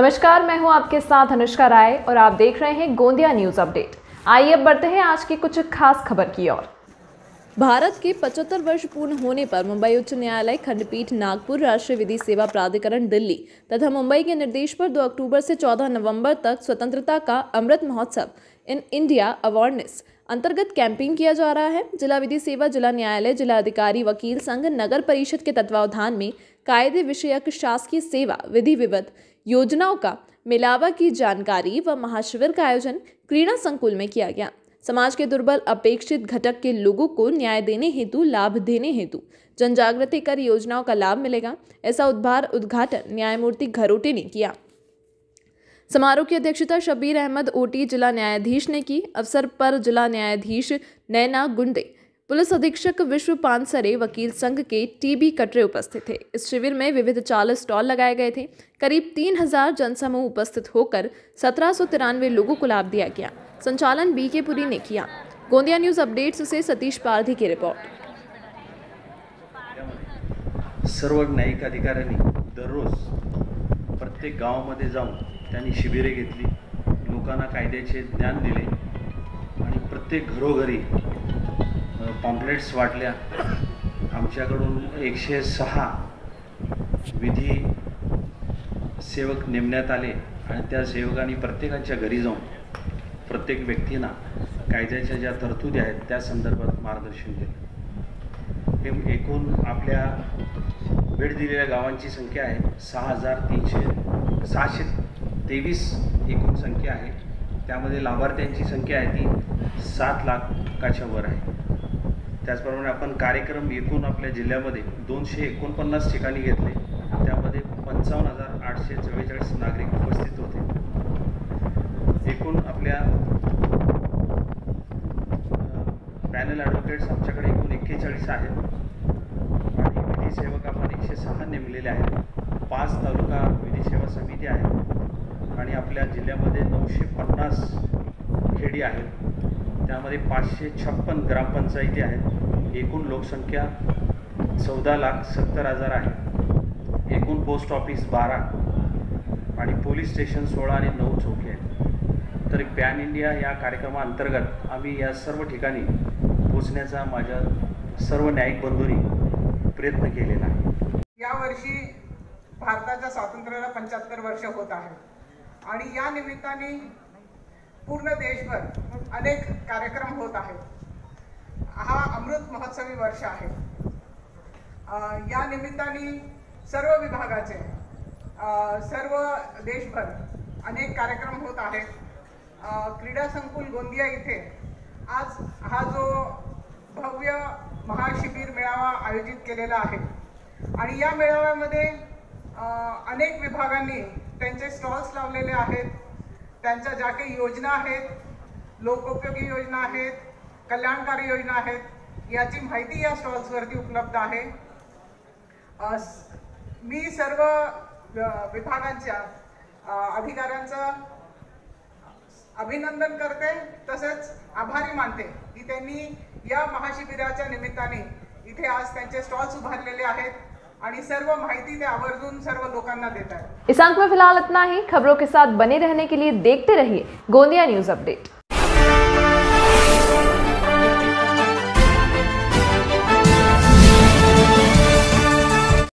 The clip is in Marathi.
नमस्कार, मैं हूँ आपके साथ अनुष्का राय और आप देख रहे हैं गोंदिया न्यूज़ अपडेट। आइए अब बढ़ते हैं आज की कुछ खास खबर की ओर। भारत के 75 वर्ष पूर्ण होने पर मुंबई उच्च न्यायालय, खंडपीठ, नागपुर राष्ट्रीय विधि सेवा प्राधिकरण, दिल्ली तथा मुंबई के निर्देश पर 2 अक्टूबर से 14 नवंबर तक स्वतंत्रता का अमृत महोत्सव इन इंडिया अवेयरनेस अंतर्गत कैंपिंग किया जा रहा है। जिला विधि सेवा, जिला न्यायालय, जिला अधिकारी, वकील संघ, नगर परिषद के तत्वावधान में कायदे विषयक शासकीय सेवा विधि विवध योजनाओं का मिलावा की जानकारी व महाशिविर का आयोजन क्रीड़ा संकुल में किया गया। समाज के दुर्बल, अपेक्षित घटक के लोगों को न्याय देने हेतु, लाभ देने हेतु जन जागृति कर योजनाओं का लाभ मिलेगा। ऐसा उद्भार, उद्घाटन न्यायमूर्ति घरोटे ने किया। समारोह की अध्यक्षता शबीर अहमद, ओटी जिला न्यायाधीश ने की। अवसर पर जिला न्यायाधीश नैना गुंडे पुलिस अधीक्षक विश्व पानसरे वकील संघ के टीबी कटरे उपस्थित थे। इस शिविर में विविध चालीस स्टॉल लगाए गए थे। करीब तीन हज़ार जनसमूह उपस्थित होकर सत्रह सौ तिरानवे लोगों को लाभ दिया गया। संचालन बी के पुरी ने किया। गोंदिया न्यूज़ अपडेट्स से सतीश पारधी की रिपोर्ट। सर्व न्यायिक अधिकाऱ्यांनी दररोज प्रत्येक गावामध्ये जाऊन त्यांनी शिबिरे घेतली. लोकांना ज्ञान दिले. प्रत्येक घरोघरी पॉम्पलेट्स वाटल्या. आमच्याकडून एकशे सहा विधी सेवक नेमण्यात आले आणि त्या सेवकांनी प्रत्येकाच्या घरी जाऊन प्रत्येक व्यक्तींना कायद्याच्या ज्या तरतुदी आहेत त्या संदर्भात मार्गदर्शन केलं. हे एकूण आपल्या भेट दिलेल्या गावांची संख्या आहे. सहा हजार तीनशे सहाशे तेवीस एकूण संख्या आहे. त्यामध्ये लाभार्थ्यांची संख्या आहे ती सात लाखाच्या वर आहे. त्याचप्रमाणे आपण कार्यक्रम एकूण आपल्या जिल्ह्यामध्ये दोनशे एकोणपन्नास ठिकाणी घेतले. त्यामध्ये पंचावन्न हजार आठशे चव्वेचाळीस नागरिक उपस्थित होते. एकूण आपल्या पॅनल ॲडव्होकेट्स आमच्याकडे एकूण एक्केचाळीस आहेत. आणि विधी सेवक आपण एकशे सहा नेमलेले आहेत. पाच तालुका विधी सेवा समिती आहेत. आणि आपल्या जिल्ह्यामध्ये नऊशे पन्नास खेडी आहेत. त्यामध्ये पाचशे छप्पन ग्रामपंचायती आहेत. एकूण लोकसंख्या चौदा लाख सत्तर हजार आहे. एकूण पोस्ट ऑफिस बारा आणि पोलीस स्टेशन सोळा आणि नऊ चौकी आहेत. तर पॅन इंडिया या कार्यक्रमाअंतर्गत आम्ही या सर्व ठिकाणी पोचण्याचा माझ्या सर्व न्यायिक बंधूंनी प्रयत्न केलेला आहे. यावर्षी भारताच्या स्वातंत्र्याला पंच्याहत्तर वर्ष होत आहे. आणि या निमित्ताने पूर्ण देशभर अनेक कार्यक्रम होत आहेत. हा अमृत महोत्सवी वर्ष आहे. या निमित्ताने सर्व विभागाचे सर्व देशभर अनेक कार्यक्रम होत आहेत. क्रीडा संकुल गोंदिया इथे आज हा जो भव्य महाशिबिर मेळावा आयोजित केलेला आहे. आणि या मेळाव्यामध्ये अनेक विभागांनी त्यांचे स्टॉल्स लावलेले आहेत. त्यांच्या ज्या काही योजना आहेत लोकोपयोगी योजना आहेत कल्याणकारी योजना आहेत याची माहिती या स्टॉल्सवरती उपलब्ध आहे. मी सर्व विभागांच्या अधिकाऱ्यांचं अभिनंदन करते तसेच आभारी मानते की त्यांनी या महाशिबिराच्या निमित्ताने इथे आज त्यांचे स्टॉल्स उभारलेले आहेत आणि सर्व माहिती ते आवर्जून सर्व लोकांना देत आहेत. इस अंक में फिलहाल इतना ही. खबरों के साथ बने रहने के लिए देखते रहिए गोंदिया न्यूज अपडेट.